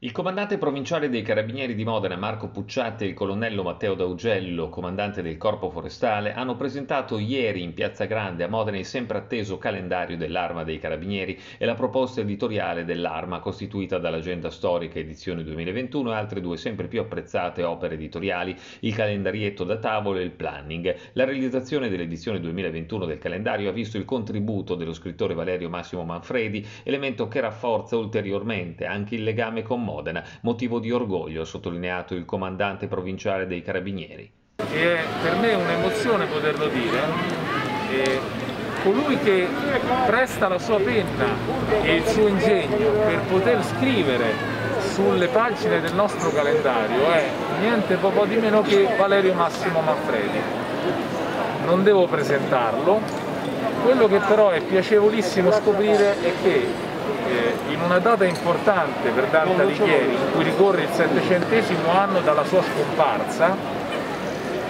Il comandante provinciale dei Carabinieri di Modena Marco Pucciatti e il colonnello Matteo D'Augello, comandante del Corpo Forestale, hanno presentato ieri in Piazza Grande a Modena il sempre atteso calendario dell'Arma dei Carabinieri e la proposta editoriale dell'Arma costituita dall'Agenda Storica edizione 2021 e altre due sempre più apprezzate opere editoriali, il calendarietto da tavolo e il planning. La realizzazione dell'edizione 2021 del calendario ha visto il contributo dello scrittore Valerio Massimo Manfredi, elemento che rafforza ulteriormente anche il legame con Modena, motivo di orgoglio, ha sottolineato il comandante provinciale dei Carabinieri. È per me un'emozione poterlo dire. E colui che presta la sua penna e il suo ingegno per poter scrivere sulle pagine del nostro calendario è niente po' di meno che Valerio Massimo Manfredi. Non devo presentarlo, quello che però è piacevolissimo scoprire è che eh, in una data importante per Dante Alighieri, in cui ricorre il settecentesimo anno dalla sua scomparsa,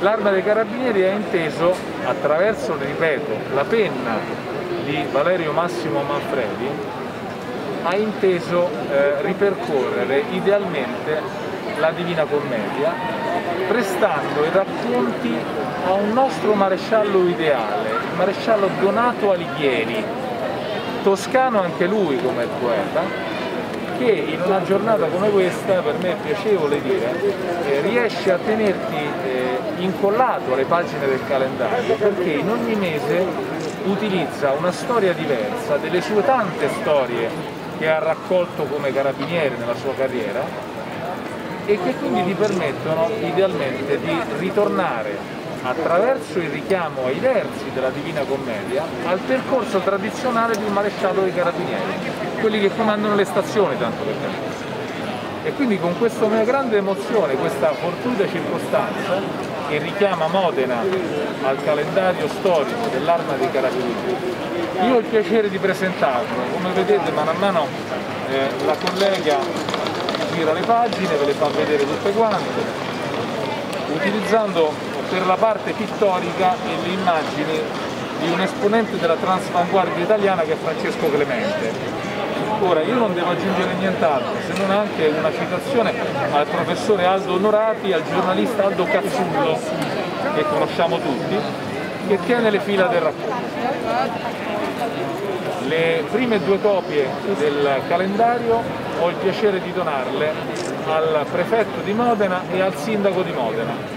l'Arma dei Carabinieri ha inteso, attraverso, ripeto, la penna di Valerio Massimo Manfredi, ha inteso eh, ripercorrere idealmente la Divina Commedia, prestando i racconti a un nostro maresciallo ideale, il maresciallo Donato Alighieri, toscano anche lui come poeta, che in una giornata come questa, per me è piacevole dire, eh, riesce a tenerti eh, incollato alle pagine del calendario perché in ogni mese utilizza una storia diversa delle sue tante storie che ha raccolto come carabiniere nella sua carriera e che quindi ti permettono idealmente di ritornare attraverso il richiamo ai versi della Divina Commedia al percorso tradizionale di un maresciallo dei carabinieri, quelli che comandano le stazioni tanto per capire. E quindi con questa mia grande emozione, questa fortuita circostanza che richiama Modena al calendario storico dell'arma dei carabinieri, io ho il piacere di presentarlo, come vedete mano a mano eh, la collega gira le pagine, ve le fa vedere tutte quante, utilizzando per la parte pittorica e le immagini di un esponente della transavanguardia italiana che è Francesco Clemente. Ora, io non devo aggiungere nient'altro, se non anche una citazione al professore Aldo Onorati, al giornalista Aldo Cazzullo, che conosciamo tutti, che tiene le fila del racconto. Le prime due copie del calendario ho il piacere di donarle al prefetto di Modena e al sindaco di Modena